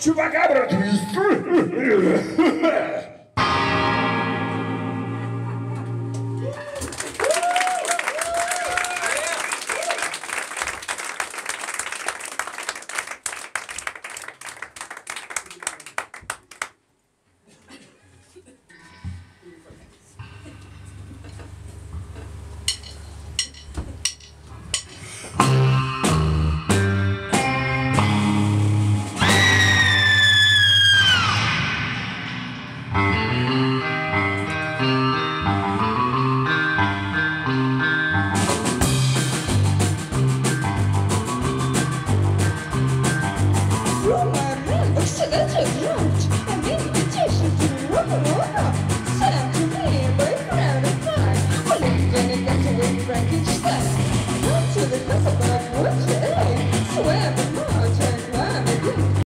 Chupacabra! swim.